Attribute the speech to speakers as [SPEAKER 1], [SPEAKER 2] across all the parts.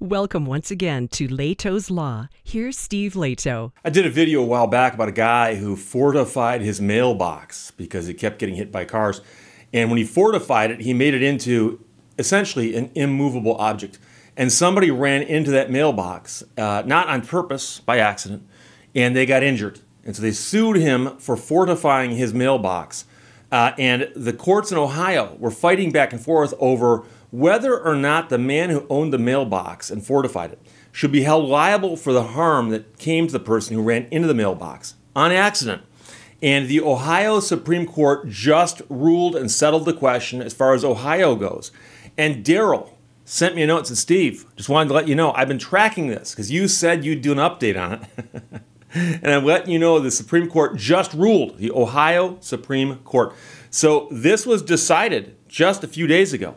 [SPEAKER 1] Welcome once again to Lehto's Law. Here's Steve Lehto.
[SPEAKER 2] I did a video a while back about a guy who fortified his mailbox because it kept getting hit by cars. And when he fortified it, he made it into essentially an immovable object. And somebody ran into that mailbox, uh, not on purpose, by accident, and they got injured. And so they sued him for fortifying his mailbox. Uh, and the courts in Ohio were fighting back and forth over whether or not the man who owned the mailbox and fortified it should be held liable for the harm that came to the person who ran into the mailbox on accident. And the Ohio Supreme Court just ruled and settled the question as far as Ohio goes. And Daryl sent me a note and said, Steve, just wanted to let you know I've been tracking this because you said you'd do an update on it. and I'm letting you know the Supreme Court just ruled, the Ohio Supreme Court. So this was decided just a few days ago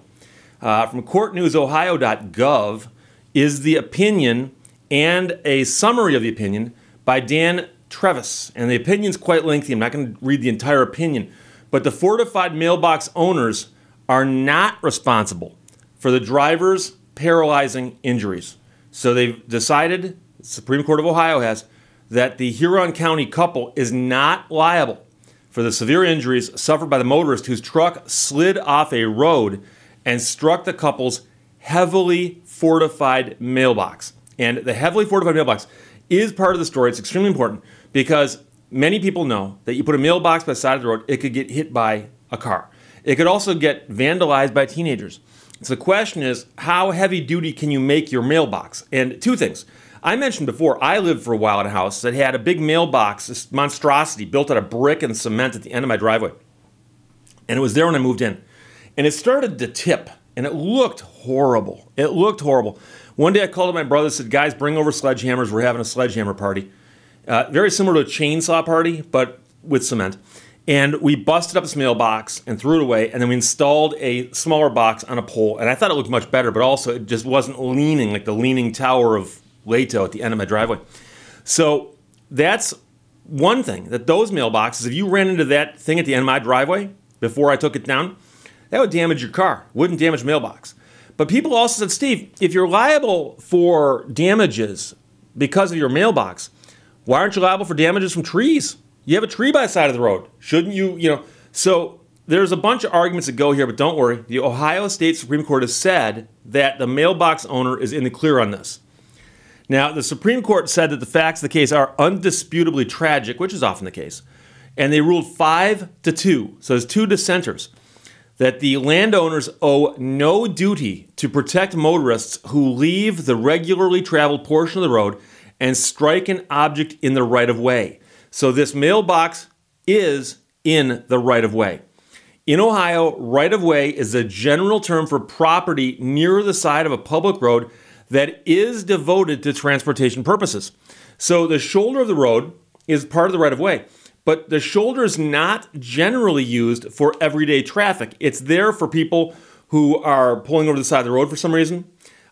[SPEAKER 2] uh, from courtnewsohio.gov is the opinion and a summary of the opinion by Dan Trevas. And the opinion's quite lengthy. I'm not going to read the entire opinion. But the fortified mailbox owners are not responsible for the driver's paralyzing injuries. So they've decided, the Supreme Court of Ohio has, that the Huron County couple is not liable for the severe injuries suffered by the motorist whose truck slid off a road and struck the couple's heavily fortified mailbox. And the heavily fortified mailbox is part of the story. It's extremely important because many people know that you put a mailbox by the side of the road, it could get hit by a car. It could also get vandalized by teenagers. So the question is, how heavy duty can you make your mailbox? And two things. I mentioned before, I lived for a while in a house that had a big mailbox, this monstrosity built out of brick and cement at the end of my driveway. And it was there when I moved in and it started to tip and it looked horrible. It looked horrible. One day I called up my brother and said, Guys, bring over sledgehammers. We're having a sledgehammer party. Uh, very similar to a chainsaw party, but with cement. And we busted up this mailbox and threw it away. And then we installed a smaller box on a pole. And I thought it looked much better, but also it just wasn't leaning like the leaning tower of Lehto at the end of my driveway. So that's one thing that those mailboxes, if you ran into that thing at the end of my driveway before I took it down, that would damage your car, wouldn't damage mailbox. But people also said, Steve, if you're liable for damages because of your mailbox, why aren't you liable for damages from trees? You have a tree by the side of the road. Shouldn't you, you know? So there's a bunch of arguments that go here, but don't worry. The Ohio State Supreme Court has said that the mailbox owner is in the clear on this. Now, the Supreme Court said that the facts of the case are undisputably tragic, which is often the case, and they ruled five to two. So there's two dissenters that the landowners owe no duty to protect motorists who leave the regularly traveled portion of the road and strike an object in the right of way. So this mailbox is in the right of way. In Ohio, right of way is a general term for property near the side of a public road that is devoted to transportation purposes. So the shoulder of the road is part of the right of way. But the shoulder is not generally used for everyday traffic. It's there for people who are pulling over the side of the road for some reason.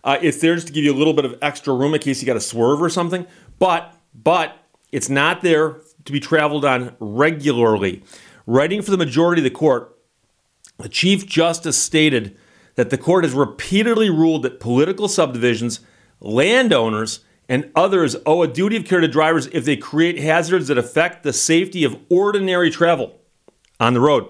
[SPEAKER 2] Uh, it's there just to give you a little bit of extra room in case you got to swerve or something. But but it's not there to be traveled on regularly. Writing for the majority of the court, the Chief Justice stated that the court has repeatedly ruled that political subdivisions, landowners, and others owe a duty of care to drivers if they create hazards that affect the safety of ordinary travel on the road.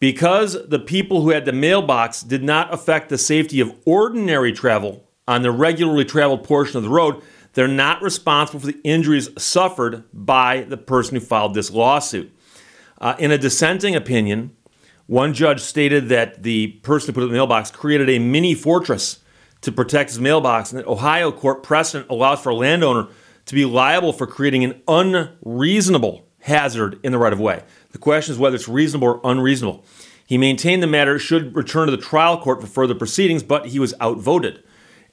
[SPEAKER 2] Because the people who had the mailbox did not affect the safety of ordinary travel on the regularly traveled portion of the road, they're not responsible for the injuries suffered by the person who filed this lawsuit. Uh, in a dissenting opinion, one judge stated that the person who put it in the mailbox created a mini fortress to protect his mailbox, and that Ohio court precedent allows for a landowner to be liable for creating an unreasonable hazard in the right of way. The question is whether it's reasonable or unreasonable. He maintained the matter should return to the trial court for further proceedings, but he was outvoted.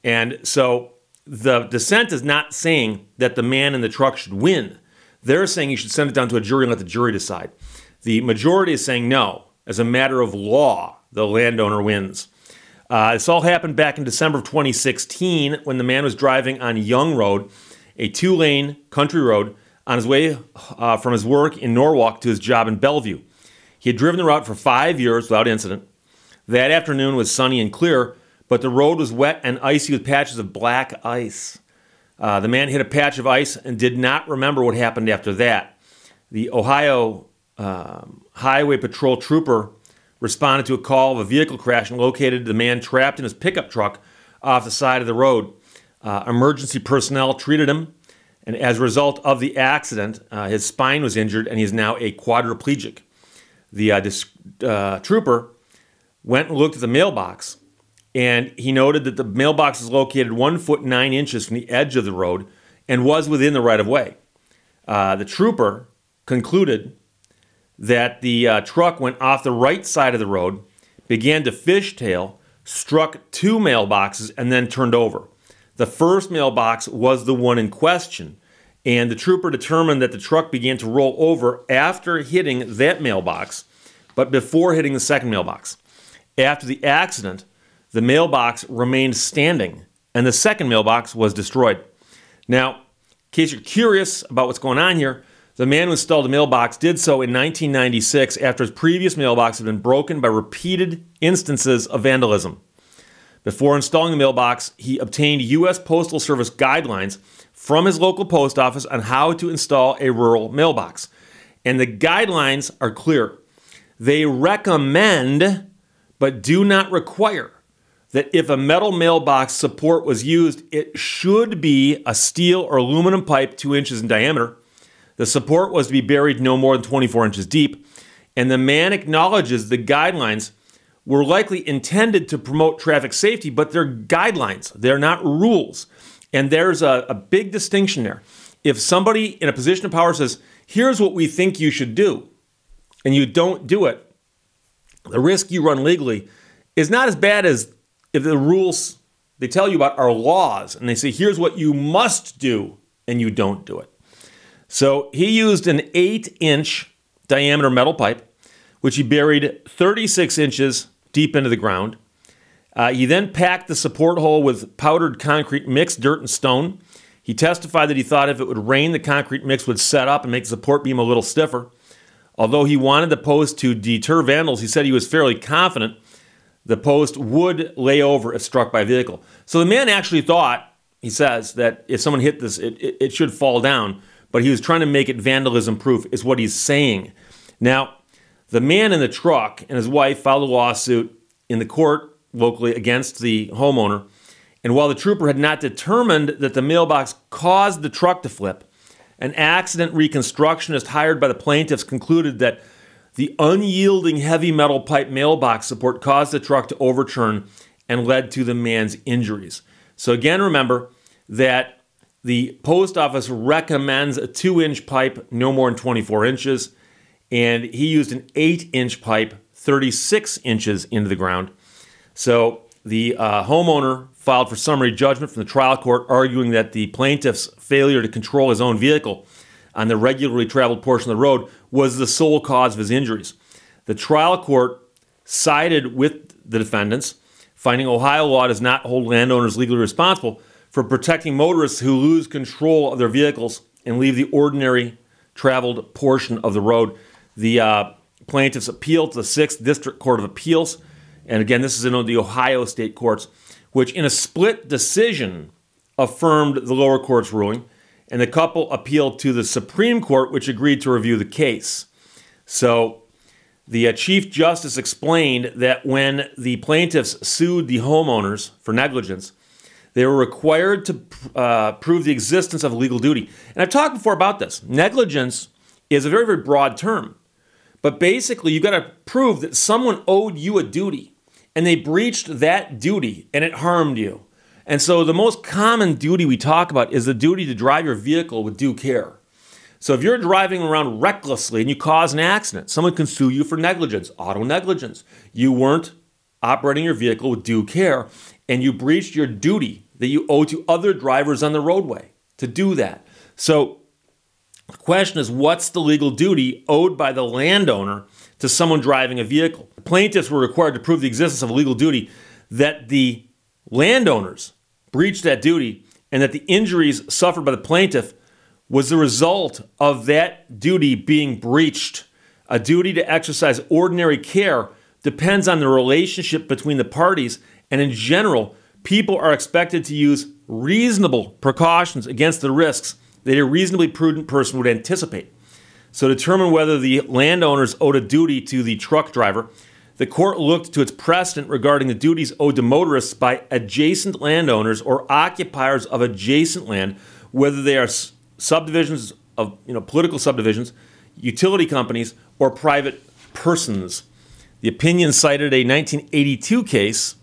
[SPEAKER 2] And so the dissent is not saying that the man in the truck should win. They're saying you should send it down to a jury and let the jury decide. The majority is saying no. As a matter of law, the landowner wins. Uh, this all happened back in December of 2016 when the man was driving on Young Road, a two lane country road, on his way uh, from his work in Norwalk to his job in Bellevue. He had driven the route for five years without incident. That afternoon was sunny and clear, but the road was wet and icy with patches of black ice. Uh, the man hit a patch of ice and did not remember what happened after that. The Ohio um, Highway Patrol trooper responded to a call of a vehicle crash and located the man trapped in his pickup truck off the side of the road. Uh, emergency personnel treated him, and as a result of the accident, uh, his spine was injured and he is now a quadriplegic. The uh, dis- uh, trooper went and looked at the mailbox, and he noted that the mailbox is located one foot nine inches from the edge of the road and was within the right of way. Uh, the trooper concluded that the uh, truck went off the right side of the road, began to fishtail, struck two mailboxes, and then turned over. The first mailbox was the one in question, and the trooper determined that the truck began to roll over after hitting that mailbox, but before hitting the second mailbox. After the accident, the mailbox remained standing, and the second mailbox was destroyed. Now, in case you're curious about what's going on here, the man who installed the mailbox did so in 1996 after his previous mailbox had been broken by repeated instances of vandalism. Before installing the mailbox, he obtained U.S. Postal Service guidelines from his local post office on how to install a rural mailbox. And the guidelines are clear. They recommend, but do not require, that if a metal mailbox support was used, it should be a steel or aluminum pipe two inches in diameter the support was to be buried no more than 24 inches deep, and the man acknowledges the guidelines were likely intended to promote traffic safety, but they're guidelines, they're not rules. And there's a, a big distinction there. If somebody in a position of power says, here's what we think you should do, and you don't do it, the risk you run legally is not as bad as if the rules they tell you about are laws and they say, here's what you must do, and you don't do it. So he used an eight inch diameter metal pipe, which he buried 36 inches deep into the ground. Uh, he then packed the support hole with powdered concrete mix, dirt, and stone. He testified that he thought if it would rain, the concrete mix would set up and make the support beam a little stiffer. Although he wanted the post to deter vandals, he said he was fairly confident the post would lay over if struck by a vehicle. So the man actually thought, he says, that if someone hit this, it, it, it should fall down but he was trying to make it vandalism proof, is what he's saying. Now, the man in the truck and his wife filed a lawsuit in the court locally against the homeowner. And while the trooper had not determined that the mailbox caused the truck to flip, an accident reconstructionist hired by the plaintiffs concluded that the unyielding heavy metal pipe mailbox support caused the truck to overturn and led to the man's injuries. So, again, remember that the post office recommends a two inch pipe, no more than 24 inches, and he used an eight inch pipe, 36 inches into the ground. So the uh, homeowner filed for summary judgment from the trial court, arguing that the plaintiff's failure to control his own vehicle on the regularly traveled portion of the road was the sole cause of his injuries. The trial court sided with the defendants, finding Ohio law does not hold landowners legally responsible for protecting motorists who lose control of their vehicles and leave the ordinary traveled portion of the road. The uh, plaintiffs appealed to the 6th District Court of Appeals. And again, this is in the Ohio state courts, which in a split decision affirmed the lower court's ruling. And the couple appealed to the Supreme Court, which agreed to review the case. So the uh, Chief Justice explained that when the plaintiffs sued the homeowners for negligence, they were required to uh, prove the existence of a legal duty. And I've talked before about this. Negligence is a very, very broad term. But basically, you've got to prove that someone owed you a duty and they breached that duty and it harmed you. And so, the most common duty we talk about is the duty to drive your vehicle with due care. So, if you're driving around recklessly and you cause an accident, someone can sue you for negligence, auto negligence. You weren't operating your vehicle with due care and you breached your duty that you owe to other drivers on the roadway to do that. So the question is what's the legal duty owed by the landowner to someone driving a vehicle? Plaintiffs were required to prove the existence of a legal duty that the landowners breached that duty and that the injuries suffered by the plaintiff was the result of that duty being breached. A duty to exercise ordinary care depends on the relationship between the parties And in general, people are expected to use reasonable precautions against the risks that a reasonably prudent person would anticipate. So, to determine whether the landowners owed a duty to the truck driver, the court looked to its precedent regarding the duties owed to motorists by adjacent landowners or occupiers of adjacent land, whether they are subdivisions of you know political subdivisions, utility companies, or private persons. The opinion cited a 1982 case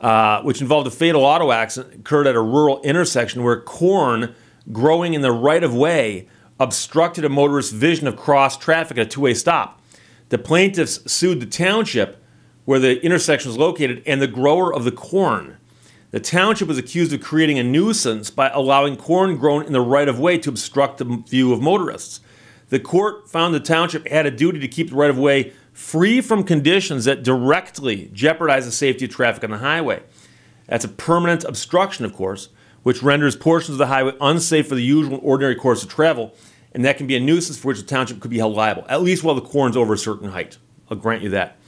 [SPEAKER 2] uh, which involved a fatal auto accident occurred at a rural intersection where corn growing in the right of way obstructed a motorist's vision of cross traffic at a two way stop. The plaintiffs sued the township where the intersection was located and the grower of the corn. The township was accused of creating a nuisance by allowing corn grown in the right of way to obstruct the view of motorists. The court found the township had a duty to keep the right of way free from conditions that directly jeopardize the safety of traffic on the highway. That's a permanent obstruction, of course, which renders portions of the highway unsafe for the usual ordinary course of travel, and that can be a nuisance for which the township could be held liable, at least while the corn's over a certain height. I'll grant you that.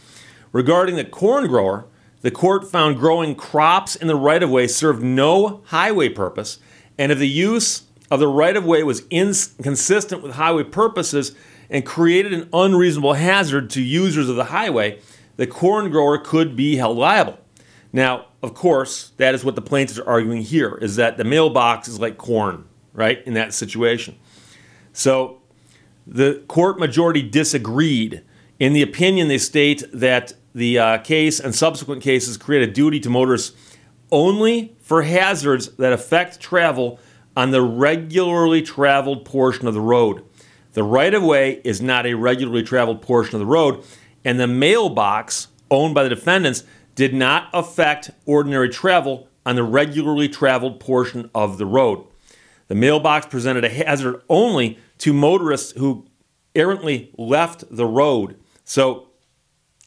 [SPEAKER 2] Regarding the corn grower, the court found growing crops in the right of way served no highway purpose, and if the use of the right of way was inconsistent with highway purposes and created an unreasonable hazard to users of the highway, the corn grower could be held liable. Now, of course, that is what the plaintiffs are arguing here is that the mailbox is like corn, right, in that situation. So the court majority disagreed. In the opinion, they state that the uh, case and subsequent cases create a duty to motorists only for hazards that affect travel on the regularly traveled portion of the road. The right of way is not a regularly traveled portion of the road, and the mailbox owned by the defendants did not affect ordinary travel on the regularly traveled portion of the road. The mailbox presented a hazard only to motorists who errantly left the road. So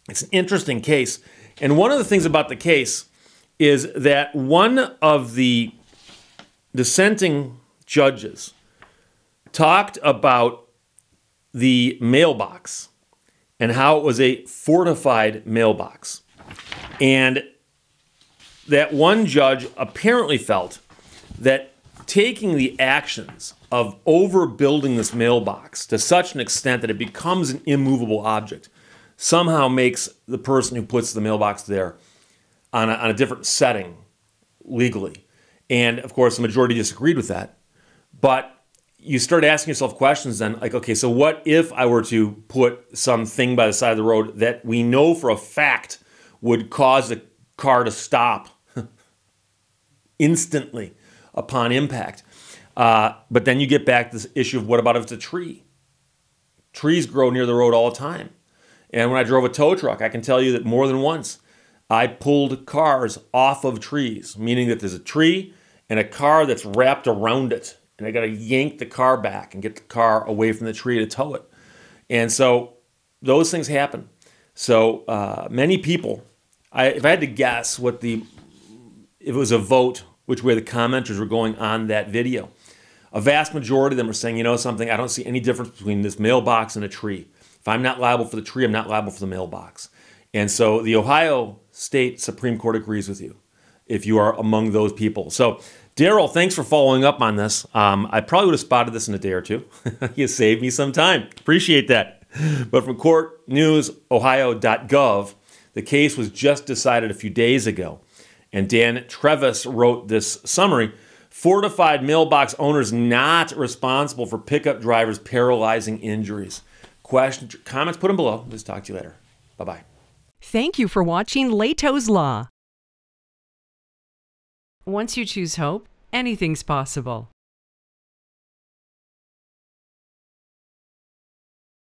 [SPEAKER 2] it's an interesting case. And one of the things about the case is that one of the dissenting judges talked about the mailbox and how it was a fortified mailbox. And that one judge apparently felt that taking the actions of overbuilding this mailbox to such an extent that it becomes an immovable object somehow makes the person who puts the mailbox there on a, on a different setting legally. And of course, the majority disagreed with that. But you start asking yourself questions then, like, okay, so what if I were to put something by the side of the road that we know for a fact would cause the car to stop instantly upon impact? Uh, but then you get back to this issue of what about if it's a tree? Trees grow near the road all the time. And when I drove a tow truck, I can tell you that more than once I pulled cars off of trees, meaning that there's a tree and a car that's wrapped around it. And I got to yank the car back and get the car away from the tree to tow it. And so those things happen. So uh, many people, I, if I had to guess what the, if it was a vote, which way the commenters were going on that video, a vast majority of them are saying, you know something, I don't see any difference between this mailbox and a tree. If I'm not liable for the tree, I'm not liable for the mailbox. And so the Ohio State Supreme Court agrees with you if you are among those people. So, Daryl, thanks for following up on this. Um, I probably would have spotted this in a day or two. you saved me some time. Appreciate that. But from courtnewsohio.gov, the case was just decided a few days ago. And Dan Trevas wrote this summary Fortified mailbox owners not responsible for pickup drivers' paralyzing injuries questions, comments, put them below. Let's talk to you later. Bye bye.
[SPEAKER 1] Thank you for watching Lehto's Law. Once you choose hope, anything's possible.